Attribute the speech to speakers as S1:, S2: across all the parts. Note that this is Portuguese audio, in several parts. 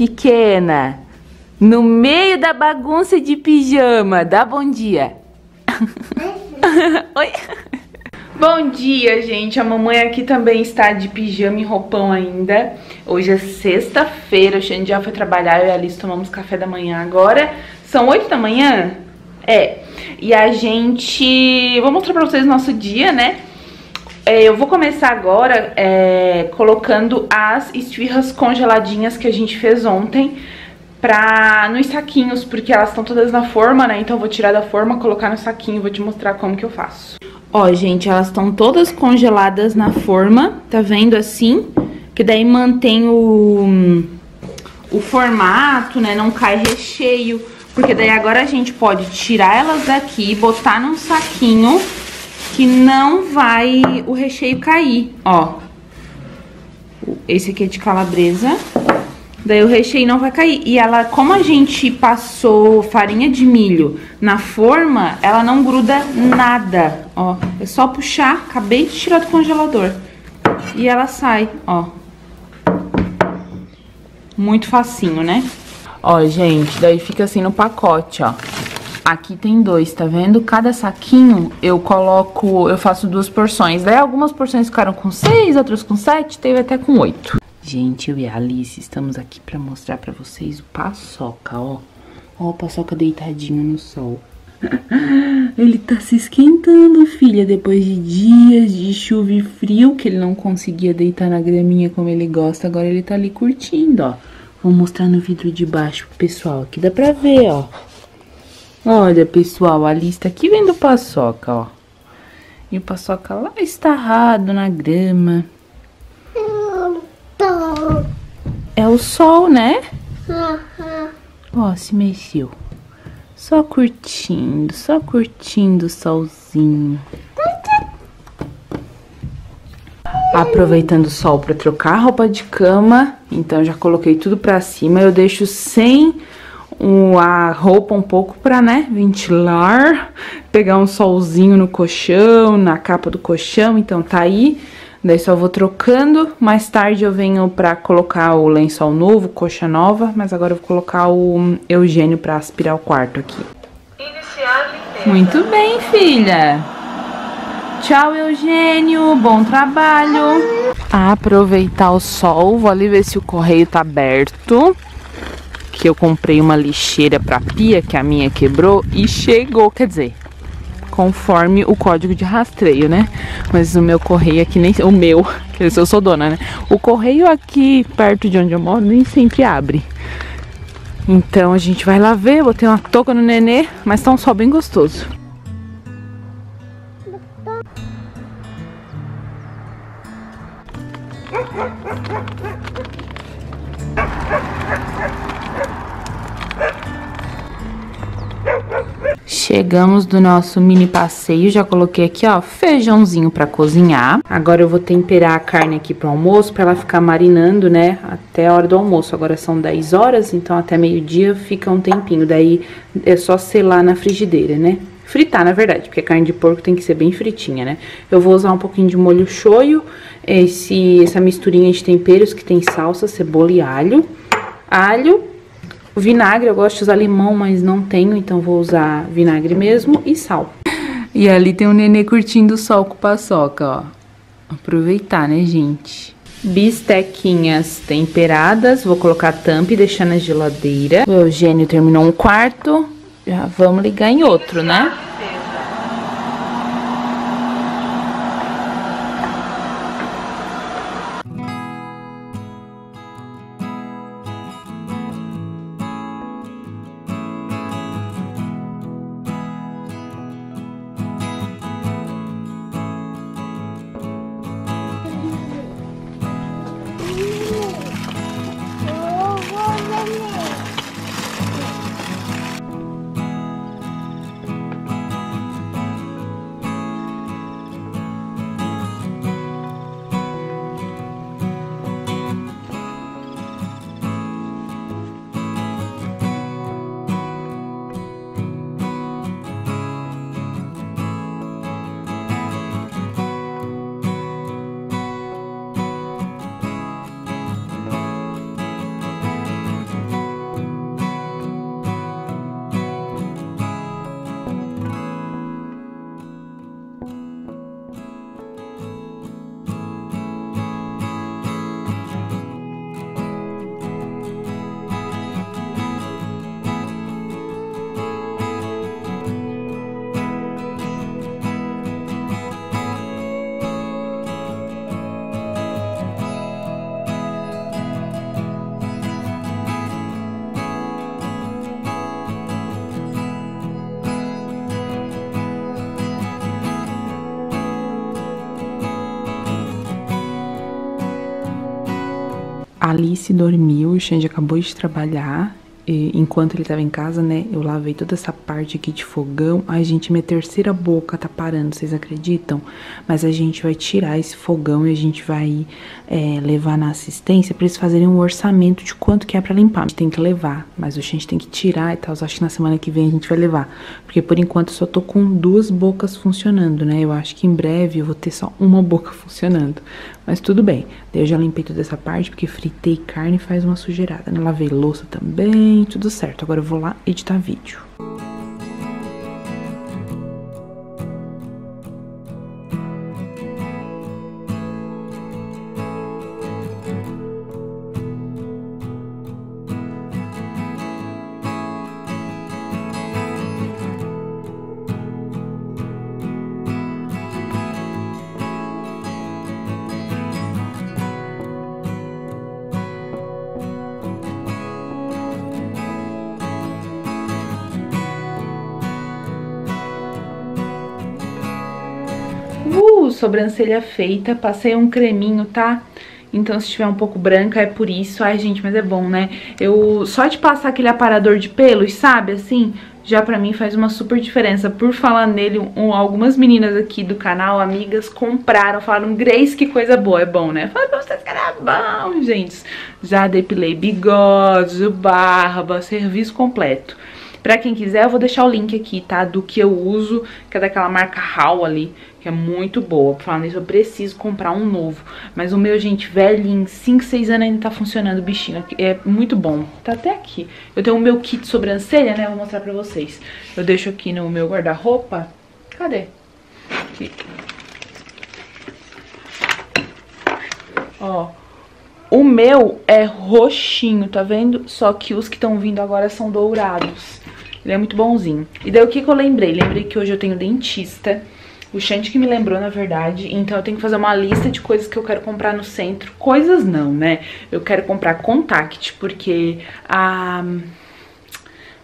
S1: pequena, no meio da bagunça de pijama. Dá bom dia. Oi. Bom dia, gente. A mamãe aqui também está de pijama e roupão ainda. Hoje é sexta-feira, o Xande já foi trabalhar, eu e a Alice tomamos café da manhã agora. São oito da manhã? É. E a gente... Vou mostrar pra vocês o nosso dia, né? É, eu vou começar agora é, colocando as esfirras congeladinhas que a gente fez ontem pra, nos saquinhos, porque elas estão todas na forma, né? Então eu vou tirar da forma, colocar no saquinho vou te mostrar como que eu faço. Ó, gente, elas estão todas congeladas na forma, tá vendo assim? Que daí mantém o, o formato, né? Não cai recheio. Porque daí agora a gente pode tirar elas daqui, botar num saquinho que não vai o recheio cair, ó. Esse aqui é de calabresa. Daí o recheio não vai cair. E ela, como a gente passou farinha de milho na forma, ela não gruda nada, ó. É só puxar, acabei de tirar do congelador. E ela sai, ó. Muito facinho, né? Ó, gente, daí fica assim no pacote, ó. Aqui tem dois, tá vendo? Cada saquinho eu coloco, eu faço duas porções. Daí algumas porções ficaram com seis, outras com sete, teve até com oito. Gente, eu e a Alice estamos aqui pra mostrar pra vocês o paçoca, ó. Ó o paçoca deitadinho no sol. ele tá se esquentando, filha, depois de dias de chuva e frio, que ele não conseguia deitar na graminha como ele gosta. Agora ele tá ali curtindo, ó. Vou mostrar no vidro de baixo pro pessoal. Aqui dá pra ver, ó. Olha, pessoal, a lista aqui vem do paçoca, ó. E o paçoca lá estarrado na grama. É o sol, né? Ó, se mexeu. Só curtindo, só curtindo o solzinho. Aproveitando o sol para trocar a roupa de cama, então já coloquei tudo para cima. Eu deixo sem a roupa um pouco para, né, ventilar, pegar um solzinho no colchão, na capa do colchão, então tá aí. Daí só vou trocando, mais tarde eu venho pra colocar o lençol novo, coxa nova, mas agora eu vou colocar o Eugênio pra aspirar o quarto aqui. Muito bem, filha! Tchau, Eugênio. Bom trabalho. Aproveitar o sol. Vou ali ver se o correio tá aberto. Que eu comprei uma lixeira pra pia, que a minha quebrou. E chegou, quer dizer, conforme o código de rastreio, né? Mas o meu correio aqui nem... O meu, que eu sou dona, né? O correio aqui perto de onde eu moro nem sempre abre. Então a gente vai lá ver, vou ter uma touca no nenê, mas tá um sol bem gostoso. Chegamos do nosso mini passeio, já coloquei aqui, ó, feijãozinho para cozinhar. Agora eu vou temperar a carne aqui pro almoço, para ela ficar marinando, né, até a hora do almoço. Agora são 10 horas, então até meio-dia fica um tempinho, daí é só selar na frigideira, né? Fritar, na verdade, porque carne de porco tem que ser bem fritinha, né? Eu vou usar um pouquinho de molho shoyu, esse, essa misturinha de temperos que tem salsa, cebola e alho. Alho, o vinagre, eu gosto de usar limão, mas não tenho, então vou usar vinagre mesmo e sal. E ali tem o nenê curtindo o sol com paçoca, ó. Aproveitar, né, gente? Bistequinhas temperadas, vou colocar a tampa e deixar na geladeira. O Eugênio terminou um quarto, já vamos ligar em outro, né? Oh, Alice dormiu, o Xande acabou de trabalhar e, enquanto ele tava em casa, né, eu lavei toda essa parte aqui de fogão. Ai, gente, minha terceira boca tá parando, vocês acreditam? Mas a gente vai tirar esse fogão e a gente vai é, levar na assistência pra eles fazerem um orçamento de quanto que é pra limpar. A gente tem que levar, mas a gente tem que tirar e tal. Acho que na semana que vem a gente vai levar. Porque por enquanto só tô com duas bocas funcionando, né? Eu acho que em breve eu vou ter só uma boca funcionando. Mas tudo bem. Eu já limpei toda essa parte, porque fritei carne faz uma sujeirada, né? Lavei louça também, tudo certo. Agora eu vou lá editar vídeo. Sobrancelha feita, passei um creminho, tá? Então se estiver um pouco branca é por isso. Ai, gente, mas é bom, né? Eu só de passar aquele aparador de pelos, sabe? Assim, já pra mim faz uma super diferença. Por falar nele, um, algumas meninas aqui do canal, amigas, compraram, falaram, Grace, que coisa boa, é bom, né? Falei pra vocês que era bom, gente. Já depilei bigode, barba, serviço completo. Pra quem quiser, eu vou deixar o link aqui, tá? Do que eu uso, que é daquela marca Hall ali, que é muito boa. Por falar nisso, eu preciso comprar um novo. Mas o meu, gente, velhinho, 5, 6 anos ainda tá funcionando bichinho. É muito bom. Tá até aqui. Eu tenho o meu kit sobrancelha, né? vou mostrar pra vocês. Eu deixo aqui no meu guarda-roupa. Cadê? Aqui. Ó. O meu é roxinho, tá vendo? Só que os que estão vindo agora são dourados. Ele é muito bonzinho. E daí o que, que eu lembrei? Lembrei que hoje eu tenho dentista. O Xande que me lembrou, na verdade. Então eu tenho que fazer uma lista de coisas que eu quero comprar no centro. Coisas não, né? Eu quero comprar contact, porque a...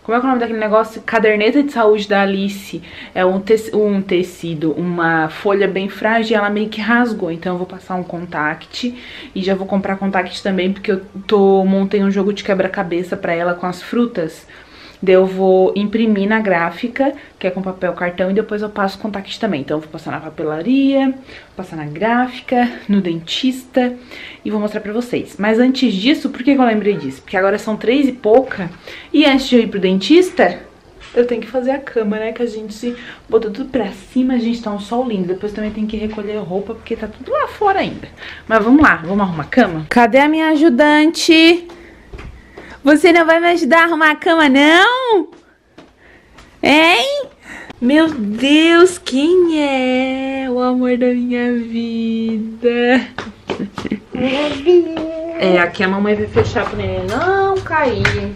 S1: Como é, é o nome daquele negócio? Caderneta de saúde da Alice. É um, te um tecido, uma folha bem frágil e ela meio que rasgou. Então eu vou passar um contact e já vou comprar contact também, porque eu tô montei um jogo de quebra-cabeça pra ela com as frutas. Daí eu vou imprimir na gráfica, que é com papel cartão, e depois eu passo contact também. Então eu vou passar na papelaria, passar na gráfica, no dentista e vou mostrar pra vocês. Mas antes disso, por que eu lembrei disso? Porque agora são três e pouca, e antes de eu ir pro dentista, eu tenho que fazer a cama, né? Que a gente se botou tudo pra cima, a gente tá um sol lindo. Depois também tem que recolher roupa, porque tá tudo lá fora ainda. Mas vamos lá, vamos arrumar a cama? Cadê a minha ajudante? Você não vai me ajudar a arrumar a cama, não? Hein? Meu Deus, quem é o amor da minha vida? É, aqui a mamãe vai fechar pra ele não cair.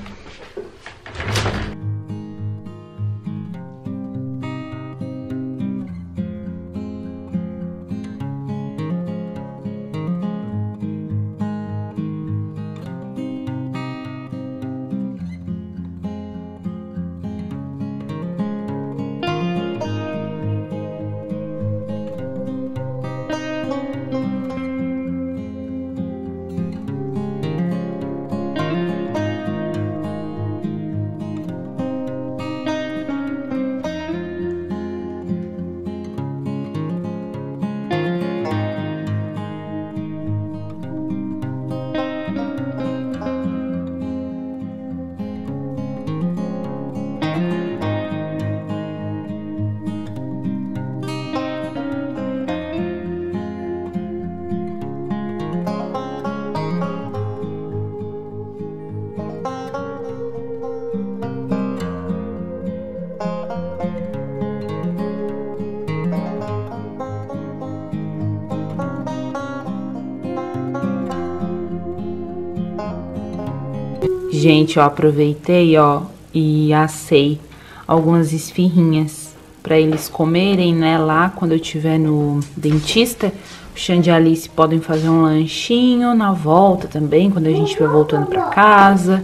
S1: Gente, eu aproveitei, ó, e assei algumas esfirrinhas para eles comerem, né, lá quando eu estiver no dentista. O Xande e a Alice podem fazer um lanchinho na volta também, quando a gente estiver voltando para casa,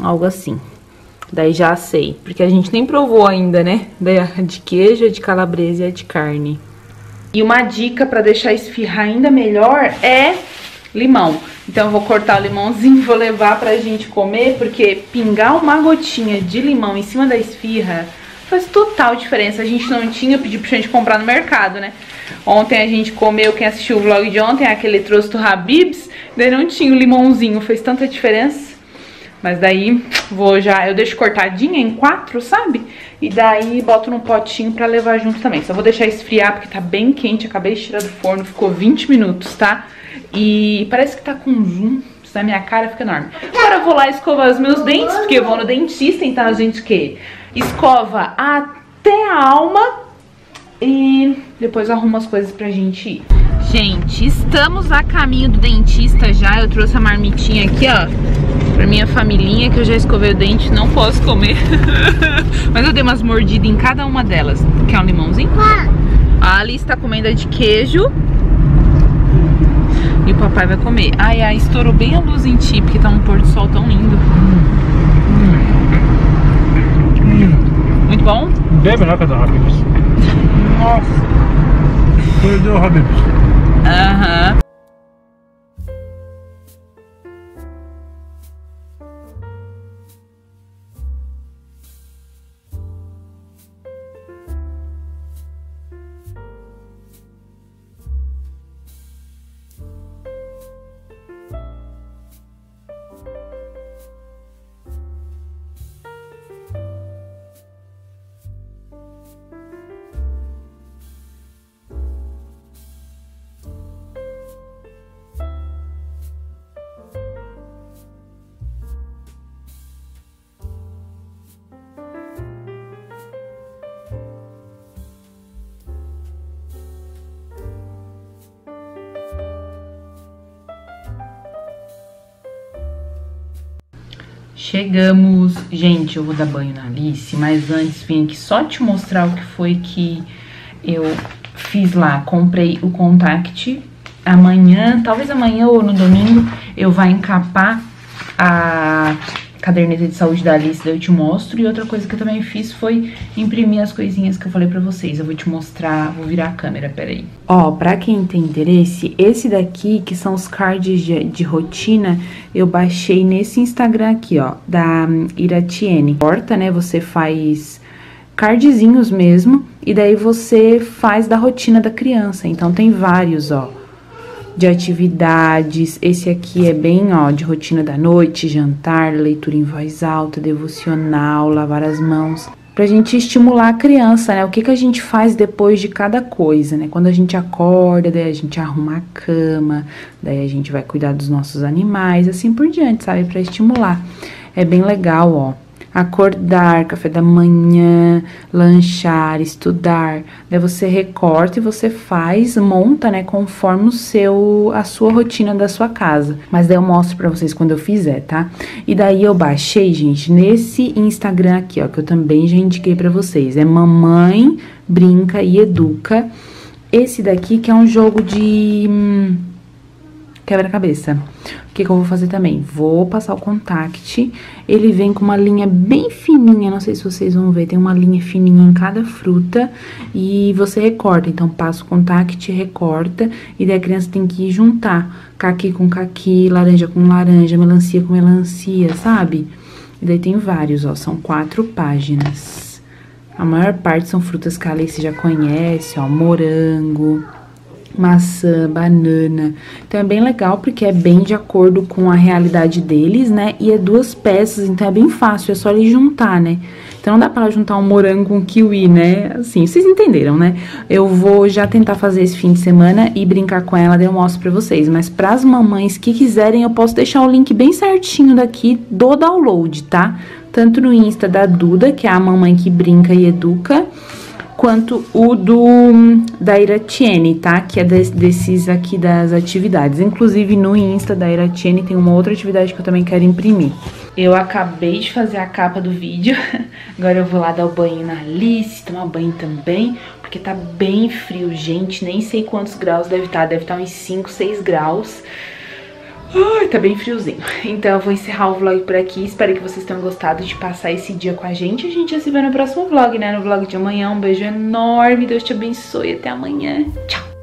S1: algo assim. Daí já assei, porque a gente nem provou ainda, né, de queijo, de calabresa e de carne. E uma dica para deixar esfirrar ainda melhor é limão. Então eu vou cortar o limãozinho vou levar pra gente comer, porque pingar uma gotinha de limão em cima da esfirra faz total diferença. A gente não tinha, eu pedi pra gente comprar no mercado, né? Ontem a gente comeu, quem assistiu o vlog de ontem, aquele trouxe do Habibs, daí não tinha o limãozinho, fez tanta diferença. Mas daí vou já, eu deixo cortadinha em quatro, sabe? E daí boto num potinho pra levar junto também. Só vou deixar esfriar porque tá bem quente, acabei de tirar do forno, ficou 20 minutos, tá? E parece que tá com zoom, na minha cara fica enorme. Agora eu vou lá escovar os meus dentes, porque eu vou no dentista, então a gente que escova até a alma e depois arrumo as coisas pra gente ir. Gente, estamos a caminho do dentista já. Eu trouxe a marmitinha aqui, ó, pra minha familhinha, que eu já escovei o dente, não posso comer. Mas eu dei umas mordidas em cada uma delas. Quer um limãozinho? A Ali está comendo a de queijo. E o papai vai comer. Ai, ai, estourou bem a luz em ti, porque tá um pôr do sol tão lindo. Muito bom?
S2: Bem melhor que a da Habib's.
S1: Nossa.
S2: Foi do Habib's.
S1: Aham. Chegamos. Gente, eu vou dar banho na Alice, mas antes vim aqui só te mostrar o que foi que eu fiz lá. Comprei o Contact. Amanhã, talvez amanhã ou no domingo, eu vá encapar a caderneta de saúde da Alice, daí eu te mostro. E outra coisa que eu também fiz foi imprimir as coisinhas que eu falei pra vocês. Eu vou te mostrar, vou virar a câmera, peraí. Ó, pra quem tem interesse, esse daqui, que são os cards de, de rotina, eu baixei nesse Instagram aqui, ó, da Iratiene. Porta, né, você faz cardzinhos mesmo, e daí você faz da rotina da criança. Então tem vários, ó de atividades. Esse aqui é bem, ó, de rotina da noite, jantar, leitura em voz alta, devocional, lavar as mãos. Pra gente estimular a criança, né? O que, que a gente faz depois de cada coisa, né? Quando a gente acorda, daí a gente arruma a cama, daí a gente vai cuidar dos nossos animais, assim por diante, sabe? Pra estimular. É bem legal, ó acordar, café da manhã, lanchar, estudar. Daí você recorta e você faz, monta, né, conforme o seu a sua rotina da sua casa. Mas daí eu mostro para vocês quando eu fizer, tá? E daí eu baixei, gente, nesse Instagram aqui, ó, que eu também já indiquei para vocês. É Mamãe Brinca e Educa. Esse daqui que é um jogo de hum, quebra-cabeça que, que eu vou fazer também? Vou passar o contact. Ele vem com uma linha bem fininha, não sei se vocês vão ver, tem uma linha fininha em cada fruta. E você recorta, então passa o contact, recorta. E daí a criança tem que juntar caqui com caqui, laranja com laranja, melancia com melancia, sabe? E daí tem vários, ó, são quatro páginas. A maior parte são frutas que a Alice já conhece, ó, morango maçã, banana. Então é bem legal porque é bem de acordo com a realidade deles, né? E é duas peças, então é bem fácil, é só ele juntar, né? Então não dá para juntar um morango com kiwi, né? Assim, vocês entenderam, né? Eu vou já tentar fazer esse fim de semana e brincar com ela, daí eu mostro pra vocês. Mas pras mamães que quiserem, eu posso deixar o link bem certinho daqui do download, tá? Tanto no Insta da Duda, que é a mamãe que brinca e educa, quanto o do da Iratiene, tá? Que é des, desses aqui das atividades. Inclusive no Insta da Iratiene tem uma outra atividade que eu também quero imprimir. Eu acabei de fazer a capa do vídeo, agora eu vou lá dar o banho na Alice, tomar banho também, porque tá bem frio, gente, nem sei quantos graus deve estar, tá. deve estar tá uns 5, 6 graus. Ai, tá bem friozinho. Então eu vou encerrar o vlog por aqui. Espero que vocês tenham gostado de passar esse dia com a gente. A gente já se vê no próximo vlog, né? No vlog de amanhã. Um beijo enorme. Deus te abençoe. Até amanhã. Tchau.